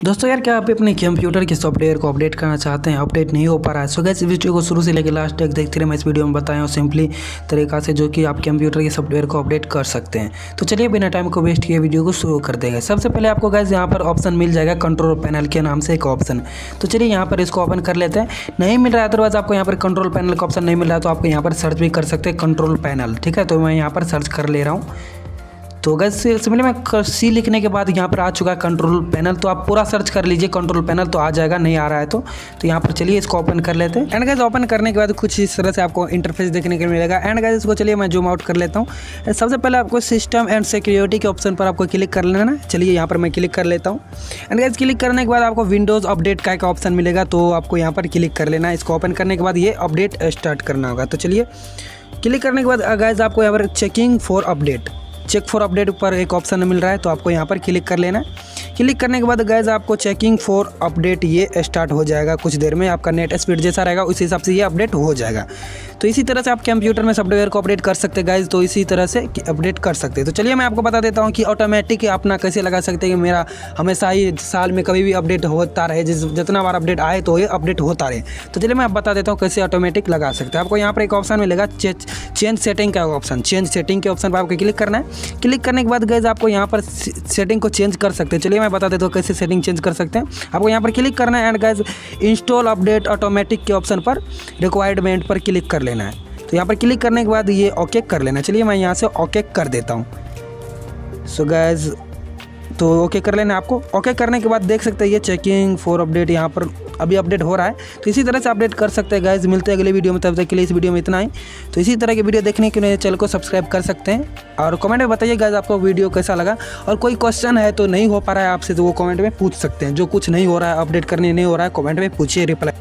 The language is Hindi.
दोस्तों यार, क्या आप अपने कंप्यूटर के सॉफ्टवेयर को अपडेट करना चाहते हैं? अपडेट नहीं हो पा रहा है। सो गैस वीडियो को शुरू से लेकर लास्ट तक देखते रहे मैं इस वीडियो में बताया हूँ सिंपली तरीका से जो कि आप कंप्यूटर के सॉफ्टवेयर को अपडेट कर सकते हैं। तो चलिए बिना टाइम को वेस्ट किए वीडियो को शुरू कर देंगे सबसे पहले आपको गैस यहाँ पर ऑप्शन मिल जाएगा कंट्रोल पैनल के नाम से एक ऑप्शन तो चलिए यहाँ पर इसको ओपन कर लेते हैं। नहीं मिल रहा है अदरवाइज़ आपको यहाँ पर कंट्रोल पैनल का ऑप्शन नहीं मिल रहा है तो आपको यहाँ पर सर्च भी कर सकते हैं कंट्रोल पैनल ठीक है तो मैं यहाँ पर सर्च कर ले रहा हूँ। तो गैस सिमिलर में सी लिखने के बाद यहाँ पर आ चुका है कंट्रोल पैनल तो आप पूरा सर्च कर लीजिए कंट्रोल पैनल तो आ जाएगा, नहीं आ रहा है तो। तो यहाँ पर चलिए इसको ओपन कर लेते हैं। एंड गैस ओपन करने के बाद कुछ इस तरह से आपको इंटरफेस देखने को मिलेगा। एंड गैस इसको चलिए मैं जूम आउट कर लेता हूँ। सबसे पहले आपको सिस्टम एंड सिक्योरिटी के ऑप्शन पर आपको क्लिक कर लेना चलिए यहाँ पर मैं क्लिक कर लेता हूँ। एंड गैस क्लिक करने के बाद आपको विंडोज़ अपडेट का एक ऑप्शन मिलेगा तो आपको यहाँ पर क्लिक कर लेना इसको ओपन करने के बाद ये अपडेट स्टार्ट करना होगा। तो चलिए क्लिक करने के बाद गैस आपको यहाँ पर checking for update check for update ऊपर एक ऑप्शन मिल रहा है तो आपको यहाँ पर क्लिक कर लेना क्लिक करने के बाद गैज आपको चेकिंग फॉर अपडेट ये स्टार्ट हो जाएगा। कुछ देर में आपका नेट स्पीड जैसा रहेगा, उस हिसाब से ये अपडेट हो जाएगा। तो इसी तरह से आप कंप्यूटर में सॉफ्टवेयर को अपडेट कर सकते गाइज़ तो इसी तरह से अपडेट कर सकते तो चलिए मैं आपको बता देता हूँ कि ऑटोमेटिक अपना कैसे लगा सकते हैं कि मेरा हमेशा ही साल में कभी भी अपडेट होता रहे, जिस जितना बार अपडेट आए तो ये अपडेट होता रहे। तो चलिए मैं आप बता देता हूँ कैसे ऑटोमेटिक लगा सकते हैं। आपको यहाँ पर एक ऑप्शन मिलेगा चेंज सेटिंग का ऑप्शन चेंज सेटिंग के ऑप्शन पर आपको क्लिक करना है। क्लिक करने के बाद गैज आपको यहाँ पर सेटिंग को चेंज कर सकते हैं। चलिए मैं बता देता हूँ कैसे सेटिंग चेंज कर सकते हैं। आपको यहाँ पर क्लिक करना है and guys install update automatic के ऑप्शन पर रिक्वायरमेंट पर क्लिक कर लेना है। तो यहाँ पर क्लिक करने के बाद ये ओके कर लेना चलिए मैं यहाँ से ओके कर देता हूँ। सो गैज तो ओके कर लेना आपको। ओके करने के बाद देख सकते हैं ये चेकिंग फॉर अपडेट यहाँ पर अभी अपडेट हो रहा है। तो इसी तरह से अपडेट कर सकते हैं गाइज़ मिलते हैं अगले वीडियो में। तब तक के लिए इस वीडियो में इतना ही। तो इसी तरह की वीडियो देखने के लिए चैनल को सब्सक्राइब कर सकते हैं। और कमेंट में बताइए गाइज़ आपको वीडियो कैसा लगा। और कोई क्वेश्चन है तो नहीं हो पा रहा है आपसे तो वो कमेंट में पूछ सकते हैं। जो कुछ नहीं हो रहा है अपडेट करने नहीं हो रहा है कमेंट में पूछिए रिप्लाई